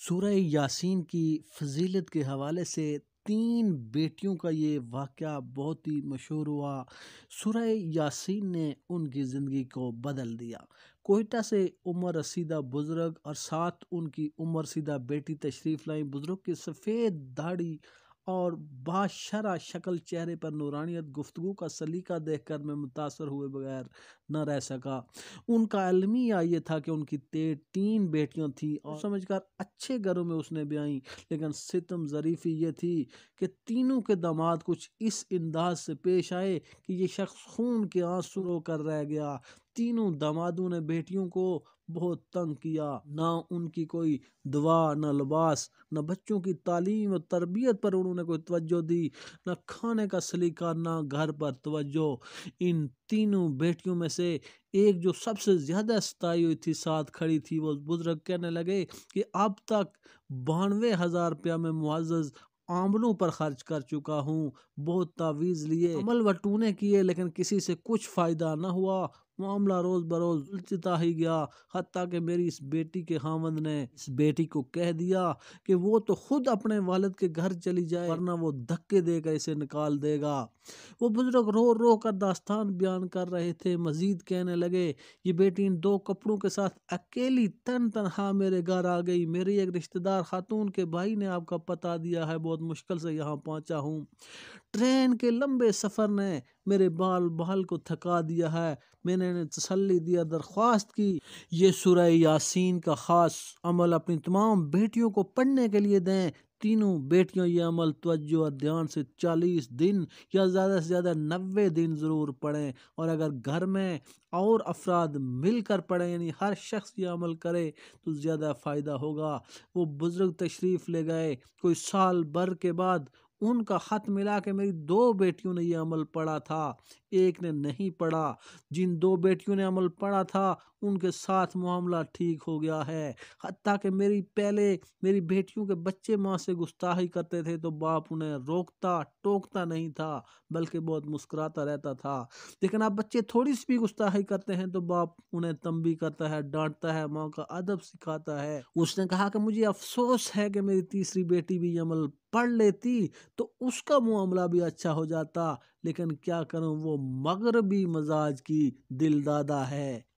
सूरह यासीन की फजीलत के हवाले से तीन बेटियों का ये वाक़ बहुत ही मशहूर हुआ। सूरह यासीन ने उनकी ज़िंदगी को बदल दिया। कोयटा से उम्र रसीदा बुज़ुर्ग और साथ उनकी उम्र रसीदा बेटी तशरीफ़ लाई बुज़ुर्ग की सफ़ेद दाढ़ी और बाशरा शक्ल चेहरे पर नूरानियत गुफ्तु का सलीका देखकर मैं मुतासर हुए बगैर न रह सका। उनका अलमिया ये था कि उनकी ते तीन बेटियाँ थी और समझकर अच्छे घरों में उसने ब्याई, लेकिन सितम ज़रीफ़ी ये थी कि तीनों के दामाद कुछ इस अंदाज से पेश आए कि ये शख्स खून के आँसू रोकर रह गया। तीनों दामादों ने बेटियों को बहुत तंग किया। ना उनकी कोई दुआ, न लिबास, न बच्चों की तालीम और तरबियत पर उन्होंने कोई तवज्जो दी, न खाने का सलीका, न घर पर तवज्जो। इन तीनों बेटियों में से एक जो सबसे ज़्यादा सताई हुई थी, साथ खड़ी थी, वो बुज़ुर्ग कहने लगे कि अब तक बानवे हज़ार रुपया में मुआज़ आमलों पर खर्च कर चुका हूँ, बहुत तावीज़ लिए। अमल वटूने किए, लेकिन किसी से कुछ फ़ायदा न हुआ। मामला रोज़ बरोज़ उलझता ही गया हती कि मेरी इस बेटी के खामंद ने इस बेटी को कह दिया कि वो तो खुद अपने वालद के घर चली जाए, वरना वो धक्के देकर इसे निकाल देगा। वो बुज़ुर्ग रो रो कर दास्तान बयान कर रहे थे। मजीद कहने लगे, ये बेटी इन दो कपड़ों के साथ अकेली तन तनहा मेरे घर आ गई। मेरी एक रिश्तेदार खातून के भाई ने आपका पता दिया है। बहुत मुश्किल से यहाँ पहुँचा हूँ। ट्रेन के लंबे सफ़र ने मेरे बाल बाल को थका दिया है। मैंने इन्हें तसली दिया, दरख्वास्त की। ये सुरह यासीन का ख़ास अमल अपनी तमाम बेटियों को पढ़ने के लिए दें। तीनों बेटियों ये अमल तवज्जो और ध्यान से चालीस दिन या ज़्यादा से ज़्यादा नब्बे दिन ज़रूर पढ़ें। और अगर घर में और अफराद मिलकर पढ़ें, यानी हर शख्स ये अमल करे तो ज़्यादा फ़ायदा होगा। वो बुज़ुर्ग तशरीफ़ ले गए। कोई साल भर के बाद उनका ख़त मिला कि मेरी दो बेटियों ने यह अमल पढ़ा था। एक ने नहीं पढ़ा। जिन दो बेटियों ने अमल पढ़ा था, उनके साथ मामला ठीक हो गया है। हती कि मेरी पहले मेरी बेटियों के बच्चे माँ से गुस्ताही करते थे तो बाप उन्हें रोकता, टोकता नहीं था, बल्कि बहुत मुस्कुराता रहता था। लेकिन आप बच्चे थोड़ी सी भी गुस्ताही करते हैं तो बाप उन्हें तंबी करता है, डांटता है, माँ का अदब सिखाता है। उसने कहा कि मुझे अफसोस है कि मेरी तीसरी बेटी भी अमल पढ़ लेती तो उसका मामला भी अच्छा हो जाता। लेकिन क्या करूँ, वो मगरबी मजाज की दिलदादा है।